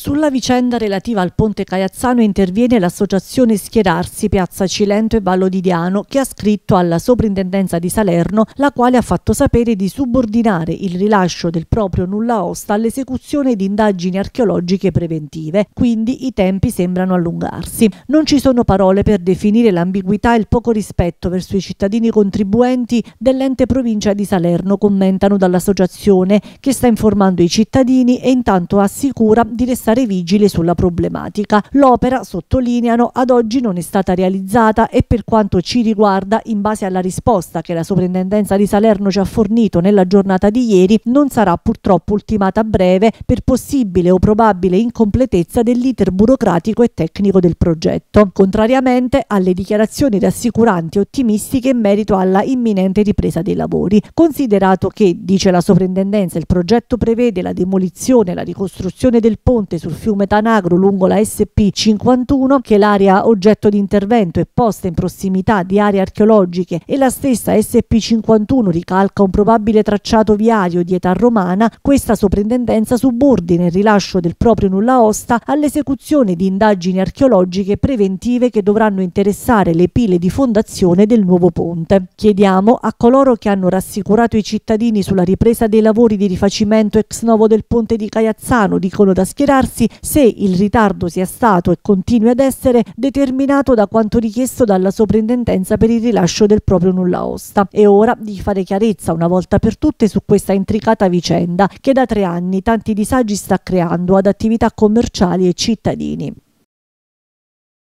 Sulla vicenda relativa al ponte Caiazzano interviene l'associazione Schierarsi Piazza Cilento e Vallo di Diano che ha scritto alla soprintendenza di Salerno la quale ha fatto sapere di subordinare il rilascio del proprio nulla osta all'esecuzione di indagini archeologiche preventive, quindi i tempi sembrano allungarsi. Non ci sono parole per definire l'ambiguità e il poco rispetto verso i cittadini contribuenti dell'ente provincia di Salerno, commentano dall'associazione che sta informando i cittadini e intanto assicura di restare restare vigili sulla problematica. L'opera, sottolineano, ad oggi non è stata realizzata e per quanto ci riguarda, in base alla risposta che la soprintendenza di Salerno ci ha fornito nella giornata di ieri, non sarà purtroppo ultimata a breve per possibile o probabile incompletezza dell'iter burocratico e tecnico del progetto, contrariamente alle dichiarazioni rassicuranti e ottimistiche in merito alla imminente ripresa dei lavori. Considerato che, dice la soprintendenza, il progetto prevede la demolizione e la ricostruzione del ponte sul fiume Tanagro lungo la SP51 che l'area oggetto di intervento è posta in prossimità di aree archeologiche e la stessa SP51 ricalca un probabile tracciato viario di età romana, questa soprintendenza subordina il rilascio del proprio nulla osta all'esecuzione di indagini archeologiche preventive che dovranno interessare le pile di fondazione del nuovo ponte. Chiediamo a coloro che hanno rassicurato i cittadini sulla ripresa dei lavori di rifacimento ex novo del ponte di Caiazzano, dicono da schierarsi, chiedersi se il ritardo sia stato e continui ad essere determinato da quanto richiesto dalla soprintendenza per il rilascio del proprio nulla osta. È ora di fare chiarezza una volta per tutte su questa intricata vicenda che da tre anni tanti disagi sta creando ad attività commerciali e cittadini.